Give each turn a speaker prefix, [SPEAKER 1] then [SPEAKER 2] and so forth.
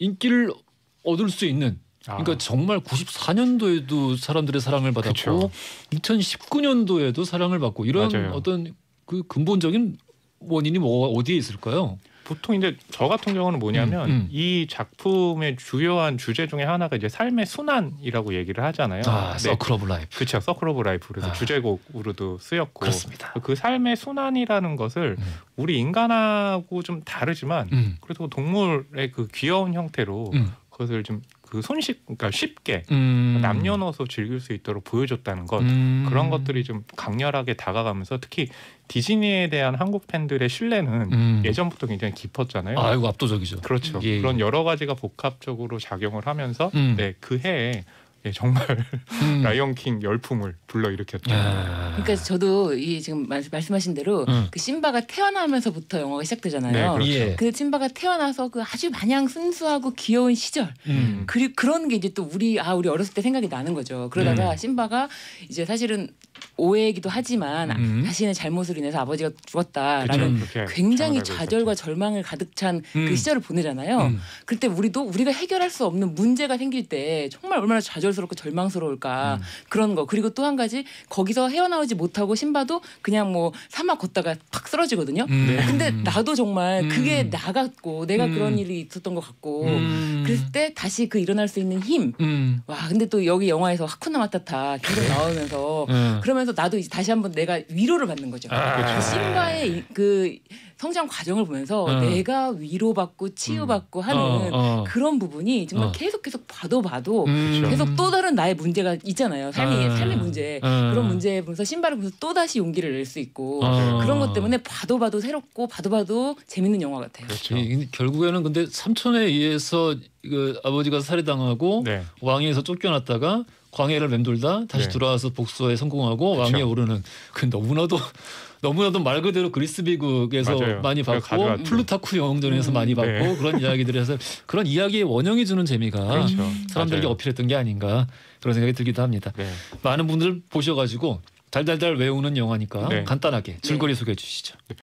[SPEAKER 1] 인기를 얻을 수 있는 그러니까
[SPEAKER 2] 아,
[SPEAKER 1] 정말 94년도에도 사람들의 사랑을 받았고
[SPEAKER 2] 그쵸.
[SPEAKER 1] 2019년도에도 사랑을 받고 이런
[SPEAKER 2] 맞아요.
[SPEAKER 1] 어떤 그 근본적인 원인이 뭐 어디에 있을까요?
[SPEAKER 2] 보통 이제 저 같은 경우는 뭐냐면
[SPEAKER 1] 음, 음.
[SPEAKER 2] 이 작품의 주요한 주제 중에 하나가 이제 삶의 순환이라고 얘기를 하잖아요.
[SPEAKER 1] 아,
[SPEAKER 2] 네.
[SPEAKER 1] circle of life.
[SPEAKER 2] 그렇죠. circle of life 그래서
[SPEAKER 1] 아.
[SPEAKER 2] 주제곡으로도 쓰였고
[SPEAKER 1] 그렇습니다.
[SPEAKER 2] 그 삶의 순환이라는 것을
[SPEAKER 1] 음.
[SPEAKER 2] 우리 인간하고 좀 다르지만
[SPEAKER 1] 음.
[SPEAKER 2] 그래도 동물의 그 귀여운 형태로
[SPEAKER 1] 음.
[SPEAKER 2] 그것을 좀 그 손쉽 그러니까 쉽게
[SPEAKER 1] 음.
[SPEAKER 2] 남녀노소 즐길 수 있도록 보여줬다는 것
[SPEAKER 1] 음.
[SPEAKER 2] 그런 것들이 좀 강렬하게 다가가면서 특히 디즈니에 대한 한국 팬들의 신뢰는
[SPEAKER 1] 음.
[SPEAKER 2] 예전부터 굉장히 깊었잖아요.
[SPEAKER 1] 아 이고 압도적이죠.
[SPEAKER 2] 그렇죠.
[SPEAKER 1] 예, 예.
[SPEAKER 2] 그런 여러 가지가 복합적으로 작용을 하면서
[SPEAKER 1] 음.
[SPEAKER 2] 네, 그 해에 예, 정말
[SPEAKER 1] 음.
[SPEAKER 2] 라이온킹 열풍을 불러일으켰죠.
[SPEAKER 1] 야.
[SPEAKER 3] 그러니까 저도 이 지금 말- 말씀하신 대로
[SPEAKER 1] 음.
[SPEAKER 3] 그 심바가 태어나면서부터 영화가 시작되잖아요.
[SPEAKER 2] 네, 그렇죠.
[SPEAKER 1] 예.
[SPEAKER 3] 근데 심바가 태어나서 그 아주 마냥 순수하고 귀여운 시절
[SPEAKER 1] 음.
[SPEAKER 3] 그리 그런 게 이제 또 우리 아 우리 어렸을 때 생각이 나는 거죠. 그러다가
[SPEAKER 1] 음.
[SPEAKER 3] 심바가 이제 사실은 오해이기도 하지만
[SPEAKER 1] 음.
[SPEAKER 3] 자신의 잘못으로 인해서 아버지가 죽었다라는
[SPEAKER 2] 그렇죠. 그렇게
[SPEAKER 3] 굉장히 좌절과
[SPEAKER 2] 있었죠.
[SPEAKER 3] 절망을 가득 찬그
[SPEAKER 1] 음.
[SPEAKER 3] 시절을 보내잖아요.
[SPEAKER 1] 음.
[SPEAKER 3] 그때 우리도 우리가 해결할 수 없는 문제가 생길 때 정말 얼마나 좌절스럽고 절망스러울까
[SPEAKER 2] 음.
[SPEAKER 3] 그런 거 그리고 또한 가지 거기서 헤어나오지 못하고 신바도 그냥 뭐 사막 걷다가 팍 쓰러지거든요.
[SPEAKER 1] 음.
[SPEAKER 3] 근데 나도 정말
[SPEAKER 1] 음.
[SPEAKER 3] 그게 나 같고 내가
[SPEAKER 1] 음.
[SPEAKER 3] 그런 일이 있었던 것 같고
[SPEAKER 1] 음.
[SPEAKER 3] 그랬을 때 다시 그 일어날 수 있는 힘.
[SPEAKER 1] 음.
[SPEAKER 3] 와 근데 또 여기 영화에서 하쿠나 마타타 계속 나오면서
[SPEAKER 1] 음.
[SPEAKER 3] 그러면서 나도 이제 다시 한번 내가 위로를 받는 거죠.
[SPEAKER 1] 아.
[SPEAKER 3] 그 신바의 이- 그 성장 과정을 보면서
[SPEAKER 1] 어.
[SPEAKER 3] 내가 위로받고 치유받고 하는
[SPEAKER 1] 어, 어.
[SPEAKER 3] 그런 부분이 정말
[SPEAKER 1] 어.
[SPEAKER 3] 계속 계속 봐도 봐도
[SPEAKER 1] 음.
[SPEAKER 3] 계속 또 다른 나의 문제가 있잖아요. 삶이
[SPEAKER 1] 아.
[SPEAKER 3] 삶의 문제
[SPEAKER 1] 아.
[SPEAKER 3] 그런 문제에 보면서 신발을 보면서 또 다시 용기를 낼 수 있고
[SPEAKER 1] 아.
[SPEAKER 3] 그런 것 때문에 봐도 봐도 새롭고 봐도 봐도 재밌는 영화 같아요.
[SPEAKER 2] 그렇죠.
[SPEAKER 1] 이- 결국에는 근데 삼촌에 의해서 그 아버지가 살해당하고
[SPEAKER 2] 네.
[SPEAKER 1] 왕위에서 쫓겨났다가 광해를 맴돌다 다시
[SPEAKER 2] 네.
[SPEAKER 1] 돌아와서 복수에 성공하고
[SPEAKER 2] 그쵸.
[SPEAKER 1] 왕위에 오르는 그 너무나도 너무나도 말 그대로 그리스 비극에서
[SPEAKER 2] 맞아요.
[SPEAKER 1] 많이 봤고. 플루타쿠 영웅전에서
[SPEAKER 3] 음.
[SPEAKER 1] 많이 봤고
[SPEAKER 2] 네.
[SPEAKER 1] 그런 이야기들을 해서 그런 이야기의 원형이 주는 재미가
[SPEAKER 2] 그렇죠.
[SPEAKER 1] 사람들에게
[SPEAKER 2] 맞아요.
[SPEAKER 1] 어필했던 게 아닌가 그런 생각이 들기도 합니다.
[SPEAKER 2] 네.
[SPEAKER 1] 많은 분들 보셔가지고 달달달 외우는 영화니까
[SPEAKER 2] 네.
[SPEAKER 1] 간단하게 줄거리 소개해 주시죠.